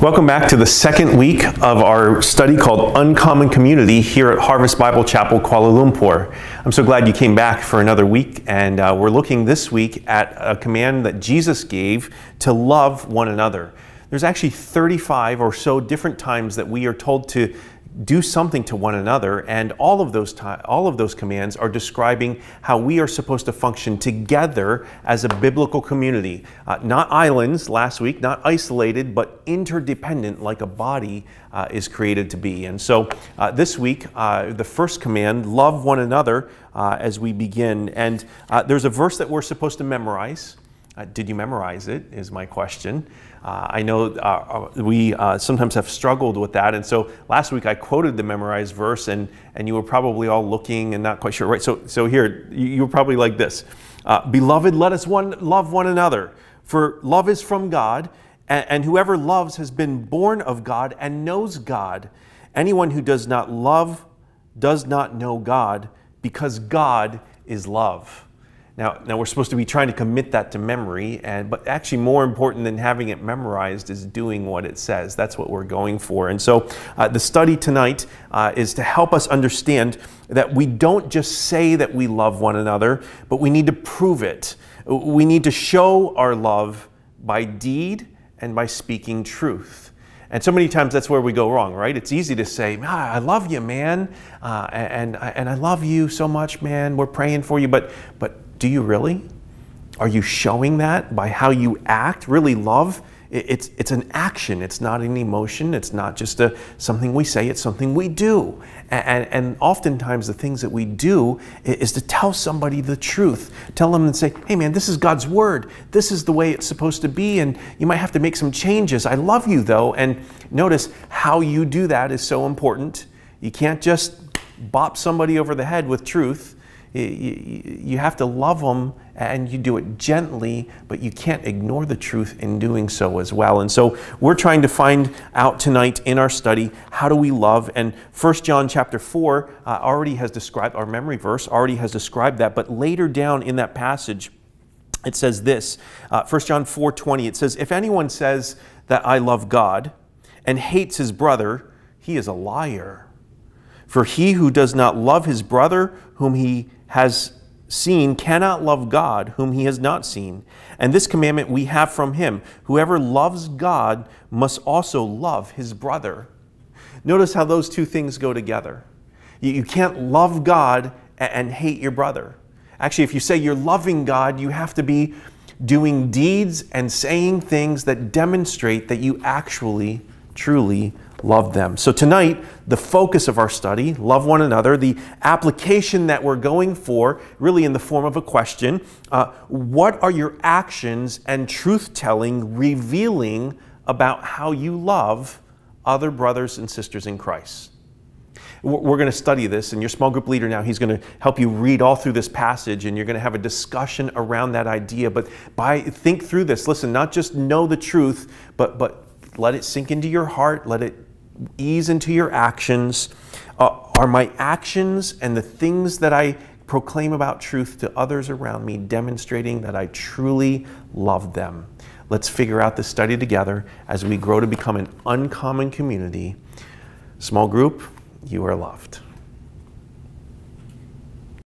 Welcome back to the second week of our study called Uncommon Community here at Harvest Bible Chapel, Kuala Lumpur. I'm so glad you came back for another week, and uh, we're looking this week at a command that Jesus gave to love one another. There's actually 35 or so different times that we are told to do something to one another and all of those all of those commands are describing how we are supposed to function together as a biblical community. Uh, not islands last week not isolated but interdependent like a body uh, is created to be. And so uh, this week uh, the first command love one another uh, as we begin. And uh, there's a verse that we're supposed to memorize did you memorize it is my question uh, I know uh, uh, we uh, sometimes have struggled with that. And so last week I quoted the memorized verse, and, and you were probably all looking and not quite sure, right? So, so here, you, you were probably like this uh, Beloved, let us one, love one another, for love is from God, and, and whoever loves has been born of God and knows God. Anyone who does not love does not know God, because God is love. Now, now we're supposed to be trying to commit that to memory, and but actually more important than having it memorized is doing what it says. That's what we're going for. And so uh, the study tonight uh, is to help us understand that we don't just say that we love one another, but we need to prove it. We need to show our love by deed and by speaking truth. And so many times that's where we go wrong, right? It's easy to say, ah, I love you, man, uh, and, and I love you so much, man. We're praying for you, but, but do you really? Are you showing that by how you act? Really love? It's, it's an action. It's not an emotion. It's not just a, something we say. It's something we do. And, and oftentimes the things that we do is to tell somebody the truth. Tell them and say, hey man, this is God's word. This is the way it's supposed to be. And you might have to make some changes. I love you though. And notice how you do that is so important. You can't just bop somebody over the head with truth you have to love them and you do it gently, but you can't ignore the truth in doing so as well. And so we're trying to find out tonight in our study how do we love? And 1 John chapter 4 uh, already has described, our memory verse already has described that, but later down in that passage, it says this uh, 1 John 4 20, it says, If anyone says that I love God and hates his brother, he is a liar. For he who does not love his brother whom he has seen cannot love God whom he has not seen. And this commandment we have from him whoever loves God must also love his brother. Notice how those two things go together. You, can't love God and hate your brother. Actually, if you say you're loving God, you have to be doing deeds and saying things that demonstrate that you actually, truly love them. So tonight, the focus of our study, love one another, the application that we're going for, really in the form of a question uh, what are your actions and truth telling revealing about how you love other brothers and sisters in Christ? We're going to study this, and your small group leader now, he's going to help you read all through this passage, and you're going to have a discussion around that idea. But by think through this, listen, not just know the truth, but but let it sink into your heart, let it ease into your actions. Uh, are my actions and the things that I proclaim about truth to others around me demonstrating that I truly love them? Let's figure out this study together as we grow to become an uncommon community. Small group, you are loved.